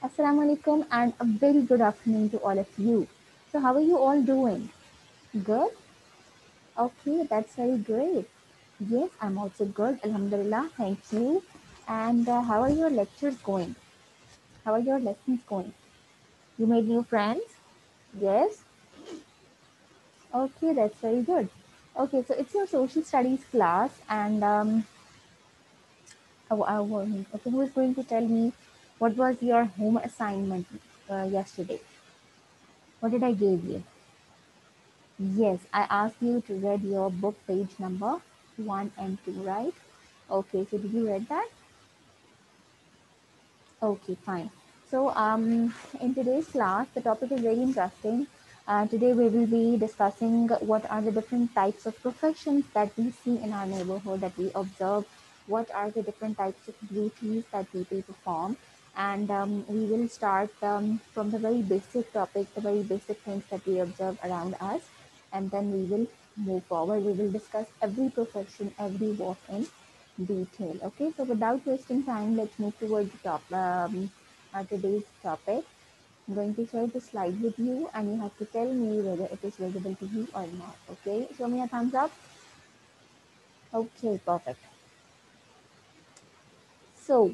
Assalamu alaikum and a very good afternoon to all of you. So, how are you all doing? Good? Okay, that's very great. Yes, I'm also good. Alhamdulillah, thank you. And uh, how are your lectures going? How are your lessons going? You made new friends? Yes? Okay, that's very good. Okay, so it's your social studies class, and um, okay, who is going to tell me what was your home assignment uh, yesterday? What did I give you? Yes, I asked you to read your book page number one and two, right? Okay, so did you read that? Okay, fine. So, um, in today's class, the topic is very interesting. Uh, today, we will be discussing what are the different types of professions that we see in our neighborhood, that we observe, what are the different types of duties that people perform. And um, we will start um, from the very basic topic, the very basic things that we observe around us. And then we will move forward. We will discuss every profession, every walk in detail. Okay, so without wasting time, let's move towards the top, um, uh, today's topic. I'm going to share the slide with you and you have to tell me whether it is visible to you or not. Okay, show me a thumbs up. Okay, perfect. So,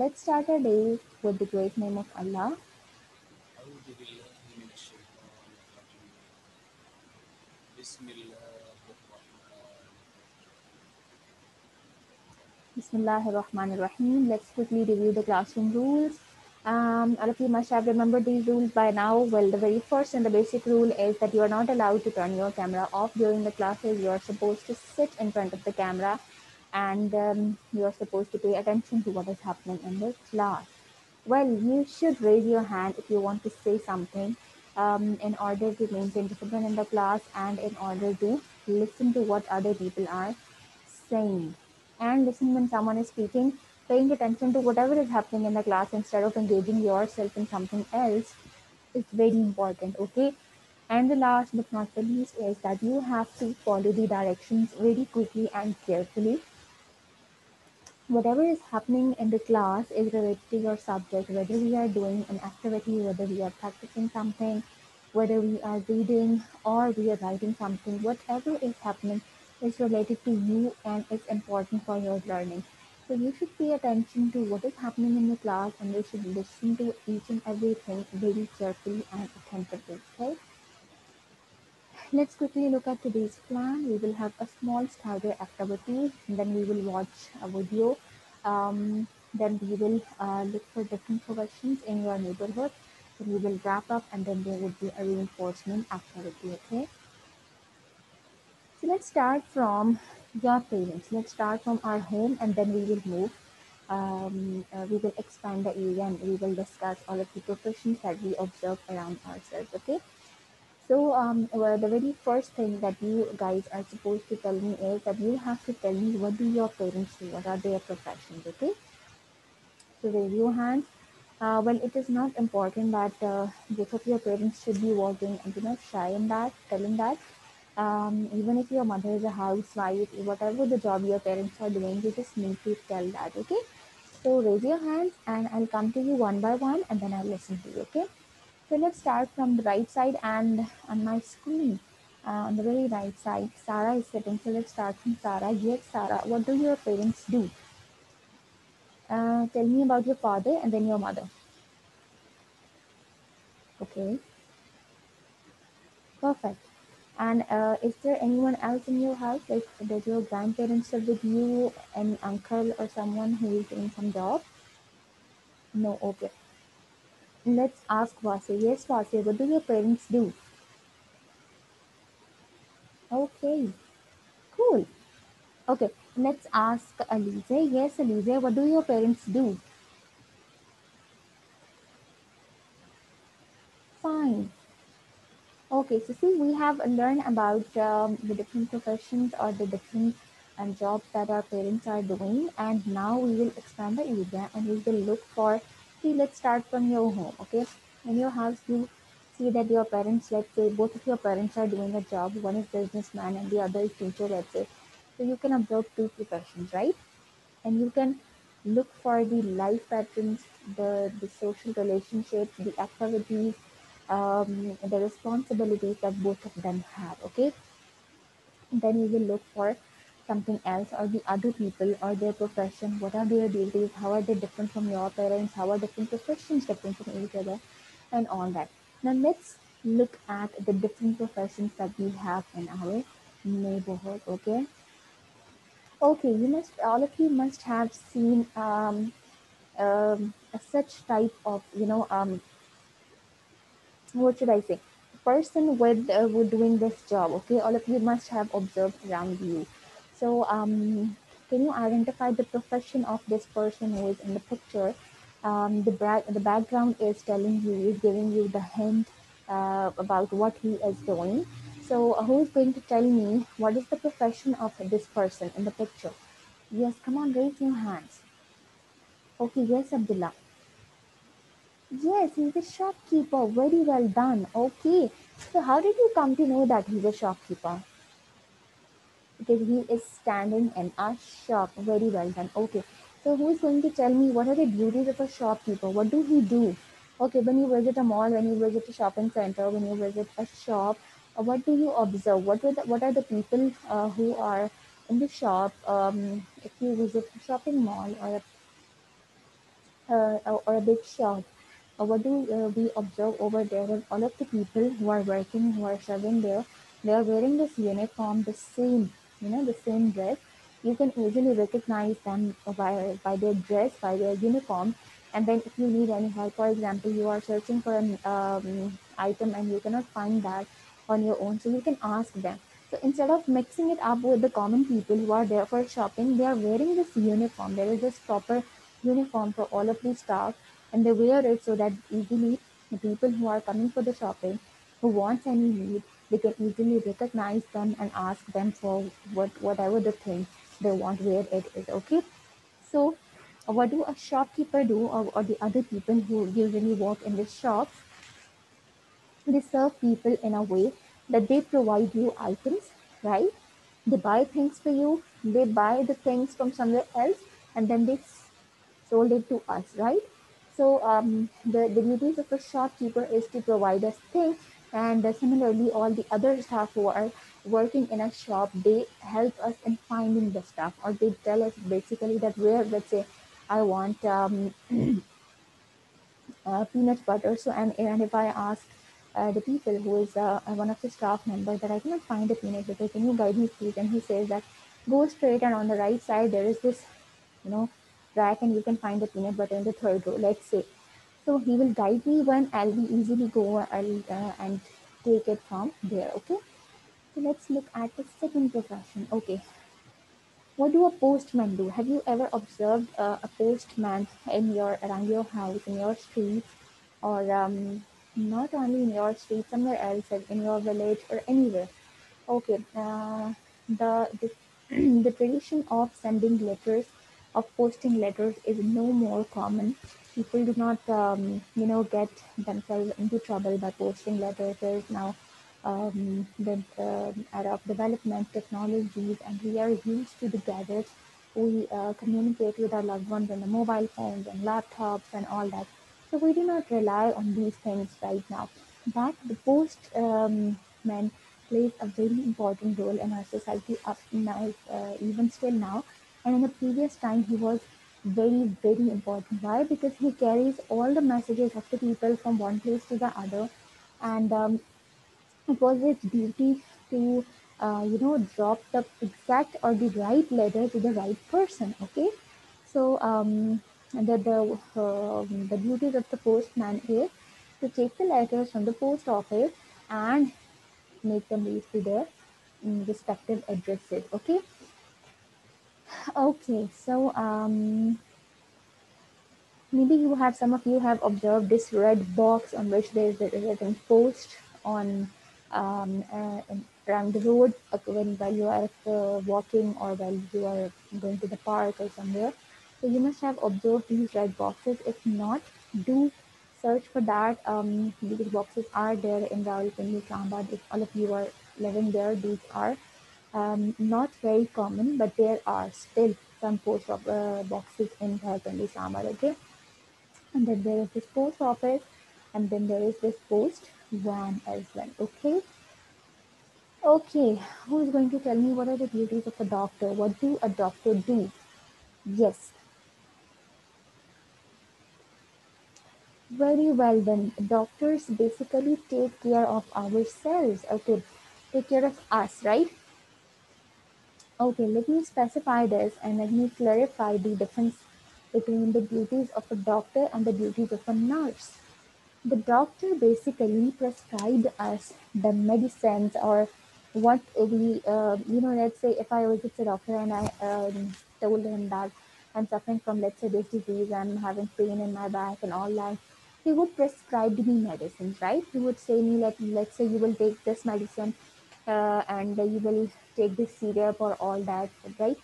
Let's start our day with the great name of Allah. Bismillahir Rahmanir Rahim. Let's quickly review the classroom rules. Um, all of you must have remembered these rules by now. Well, the very first and the basic rule is that you are not allowed to turn your camera off during the classes. You are supposed to sit in front of the camera and um, you are supposed to pay attention to what is happening in the class. Well, you should raise your hand if you want to say something um, in order to maintain discipline in the class and in order to listen to what other people are saying and listen when someone is speaking, paying attention to whatever is happening in the class instead of engaging yourself in something else is very important, okay? And the last but not the least is that you have to follow the directions very quickly and carefully. Whatever is happening in the class is related to your subject, whether we are doing an activity, whether we are practicing something, whether we are reading or we are writing something, whatever is happening is related to you and it's important for your learning. So you should pay attention to what is happening in the class and you should listen to each and everything very carefully and attentively. Okay. Let's quickly look at today's plan. We will have a small starter activity, and then we will watch a video. Um, then we will uh, look for different professions in your neighborhood. Then we will wrap up, and then there would be a reinforcement activity. Okay. So let's start from your parents. Let's start from our home, and then we will move. Um, uh, we will expand the area, and we will discuss all of the professions that we observe around ourselves. Okay. So, um, well, the very first thing that you guys are supposed to tell me is that you have to tell me what do your parents do, what are their professions, okay? So, raise your hand. Uh, well, it is not important that uh, both of your parents should be working and do not shy in that, telling that. Um, even if your mother is a housewife, whatever the job your parents are doing, you just need to tell that, okay? So, raise your hands and I'll come to you one by one and then I'll listen to you, okay? So let's start from the right side and on my screen, uh, on the very right side, Sarah is sitting. So let's start from Sarah. Yes, Sarah, what do your parents do? Uh, tell me about your father and then your mother. Okay, perfect. And uh, is there anyone else in your house? Like, does your grandparents live with you, any uncle or someone who is doing some job? No, okay. Let's ask Vasya. Yes, Vasya, what do your parents do? Okay, cool. Okay, let's ask Alize. Yes, Alize, what do your parents do? Fine. Okay, so see, we have learned about um, the different professions or the different um, jobs that our parents are doing, and now we will expand the area and we will look for. Let's start from your home. Okay, in your house, you see that your parents, let's say, both of your parents are doing a job. One is businessman and the other is teacher. Let's say, so you can observe two professions, right? And you can Look for the life patterns, the, the social relationships, the activities, um, the responsibilities that both of them have. Okay, then you will look for something else or the other people or their profession. What are their duties? How are they different from your parents? How are different professions different from each other? And all that. Now let's look at the different professions that we have in our neighborhood. Okay. Okay, you must all of you must have seen um, um, a such type of you know um, what should I say person with uh, doing this job. Okay, all of you must have observed around you. So um, can you identify the profession of this person who is in the picture? Um, the bra- the background is telling you is giving you the hint uh, about what he is doing. So uh, who is going to tell me what is the profession of this person in the picture? Yes, come on, raise your hands. Okay, yes, Abdullah. Yes, he's a shopkeeper. Very well done. Okay. So how did you come to know that he's a shopkeeper? Because he is standing in a shop. Very well done. Okay. So who is going to tell me what are the duties of a shopkeeper? What do he do? Okay, when you visit a mall, when you visit a shopping center, when you visit a shop, uh, what do you observe? What the, what are the people uh, who are in the shop? Um, if you visit a shopping mall or a uh, or a big shop. Uh, what do uh, we observe over there? All of the people who are working, who are serving there, they are wearing this uniform, the same, you know, the same dress. You can easily recognize them by, by their dress, by their uniform. And then if you need any help, for example, you are searching for an um, item and you cannot find that on your own, so you can ask them. So instead of mixing it up with the common people who are there for shopping, they are wearing this uniform. There is this proper uniform for all of these staff, and they wear it so that easily the people who are coming for the shopping, who wants any need, they can easily recognize them and ask them for what whatever the thing they want where it is. Okay, so what do a shopkeeper do, or, or the other people who usually work in the shops? They serve people in a way that they provide you items, right? They buy things for you, they buy the things from somewhere else, and then they sold it to us, right? So um, the, the duties of a shopkeeper is to provide us things, and uh, similarly, all the other staff who are working in a shop, they help us in finding the stuff, or they tell us basically that where, let's say, I want um, uh, peanut butter. So, and, and if I ask uh, the people who is uh, one of the staff members that I cannot find the peanut butter, can you guide me please? And he says that go straight and on the right side there is this, you know, rack and you can find the peanut butter in the third row, let's say. So he will guide me when I'll be easily go I'll, uh, and take it from there, okay? So let's look at the second profession. Okay, what do a postman do? Have you ever observed uh, a postman in your around your house, in your street, or um, not only in your street, somewhere else, in your village or anywhere? Okay, uh, the the, the tradition of sending letters, of posting letters, is no more common. People do not, um, you know, get themselves into trouble by posting letters. There is now um, the uh, era of development technologies, and we are used to the gadgets. We uh, communicate with our loved ones on the mobile phones and laptops and all that. So we do not rely on these things right now. But the postman plays a very important role in our society up now, uh, even still now. And in the previous time, he was very, very important. Why? Because he carries all the messages of the people from one place to the other. And um, it was his duty to, uh, you know, drop the exact or the right letter to the right person. Okay, so um, the the um the duties of the postman is to take the letters from the post office and make them reach to their mm, respective addresses. Okay, okay. So um, maybe you have some of you have observed this red box on which there is a written post on um, uh, around the road when while you are uh, walking or while you are going to the park or somewhere. So you must have observed these red boxes. If not, do search for that. Um, these boxes are there in Rawalpindi, Islamabad. If all of you are living there, these are um, not very common, but there are still. some post uh, boxes in Jharkhand Samar, okay? And then there is this post office, and then there is this post van as well, okay? Okay, who is going to tell me what are the duties of a doctor? What do a doctor do? Yes. Very well then. Doctors basically take care of ourselves. Okay, take care of us, right? Okay, let me specify this and let me clarify the difference between the duties of a doctor and the duties of a nurse. The doctor basically prescribed us the medicines or what we, uh, you know, let's say if I visit a doctor and I um, told him that I'm suffering from, let's say, this disease, I'm having pain in my back and all that, he would prescribe me medicines, right? He would say me, like, let's say you will take this medicine uh, and you will take this syrup or all that, right?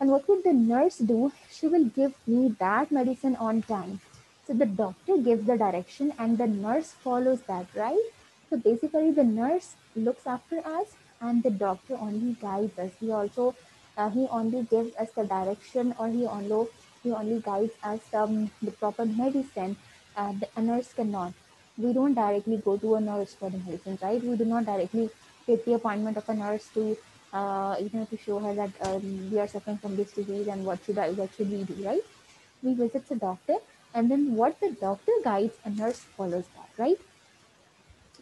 And what would the nurse do? She will give me that medicine on time. So the doctor gives the direction and the nurse follows that, right? So basically, the nurse looks after us and the doctor only guides us. He also uh, he only gives us the direction or he only he only guides us um, the proper medicine. Uh, the, a nurse cannot. We don't directly go to a nurse for the medicine, right? We do not directly take the appointment of a nurse to uh, you know to show her that um, we are suffering from this disease and what should I what should we do, right? We visit the doctor and then what the doctor guides, a nurse follows that, right?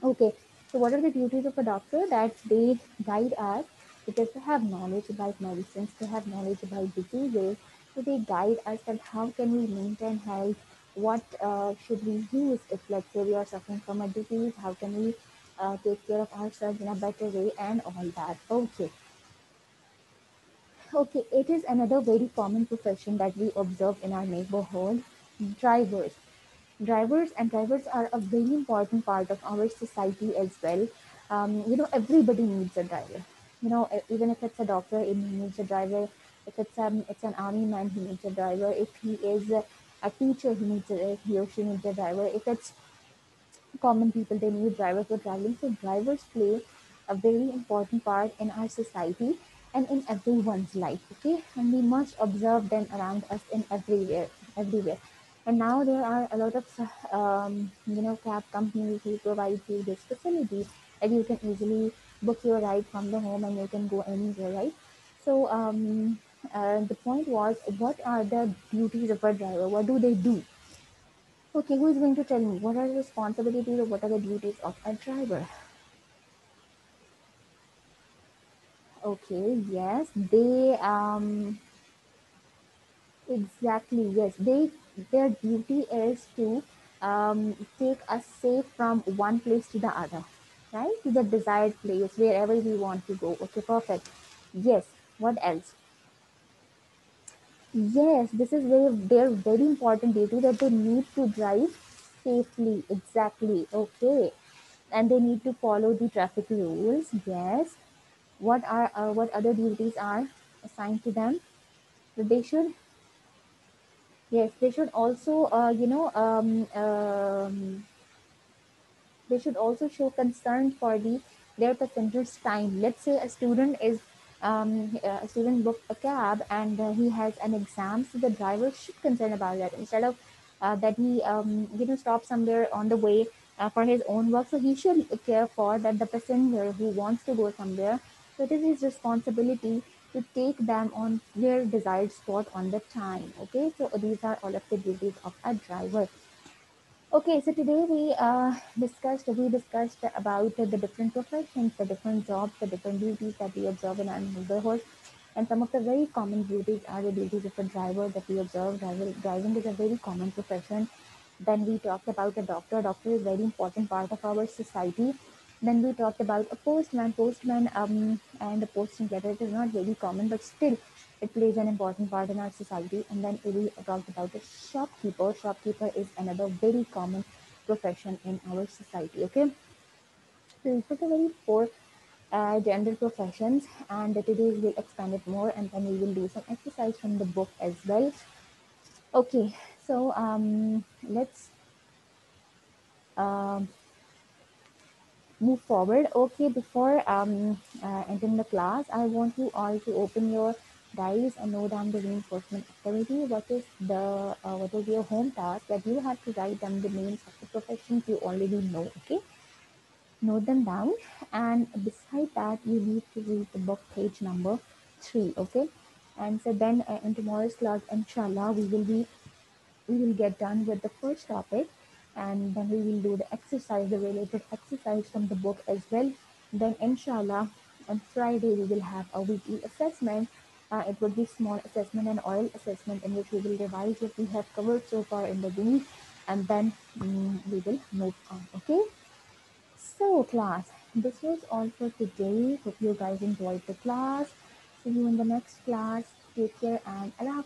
Okay, so what are the duties of a doctor? That they guide us because they have knowledge about medicines, they have knowledge about diseases, so they guide us that how can we maintain health, what uh, should we use if let's say we are suffering from a disease, how can we uh, take care of ourselves in a better way and all that. Okay. Okay, it is another very common profession that we observe in our neighborhood, drivers. Drivers and drivers are a very important part of our society as well. Um, you know everybody needs a driver. You know even if it's a doctor he needs a driver. If it's um it's an army man he needs a driver. If he is a, a teacher he needs a he or she needs a driver. If it's common people they need drivers for traveling. So drivers play a very important part in our society and in everyone's life okay? And we must observe them around us in everywhere everywhere. And now there are a lot of um, you know cab companies who provide you this facility that you can easily book your ride from the home and you can go anywhere right? So um, uh, the point was what are the duties of a driver? What do they do Okay, who is going to tell me what are the responsibilities or what are the duties of a driver? Okay, yes, they um exactly yes they their duty is to um, take us safe from one place to the other, right? To the desired place wherever we want to go. Okay, perfect. Yes. What else? Yes, this is very their very important duty that they need to drive safely. Exactly. Okay. And they need to follow the traffic rules. Yes. What are uh, what other duties are assigned to them? So they should yes they should also uh, you know um, um, they should also show concern for the their passengers time let's say a student is um, a student booked a cab and uh, he has an exam so the driver should concern about that. Instead of uh, that he um, stop somewhere on the way uh, for his own work so he should care for that the passenger who wants to go somewhere. So it is his responsibility to take them on their desired spot on the time okay? So these are all of the duties of a driver Okay, so today we uh, discussed we discussed about the different professions, the different jobs, the different duties that we observe in our neighborhood, and some of the very common duties are the duties of a driver that we observe. Driver, driving is a very common profession. Then we talked about a doctor. Doctor is a very important part of our society. Then we talked about a postman. Postman um, and the posting letter. Is not very common, but still it plays an important part in our society. And then we talked about a shopkeeper. Shopkeeper is another very common profession in our society. Okay, so these are the very four uh, gender professions, and today we'll expand it more, and then we will do some exercise from the book as well. Okay, so um, let's um, move forward. Okay, before um, uh, entering the class, I want you all to open your guys and note down the reinforcement activity. What is the uh, what is your home task that you have to write down the names of the professions you already know. Okay, note them down, and beside that you need to read the book page number three. Okay, and so then uh, in tomorrow's class, inshallah, we will be we will get done with the first topic and then we will do the exercise, the related exercise from the book as well. Then inshallah on Friday we will have a weekly assessment. Uh, it would be small assessment and oral assessment in which we will revise what we have covered so far in the week and then mm, we will move on. Okay. So class, this was all for today. Hope you guys enjoyed the class. See you in the next class. Take care and Allah.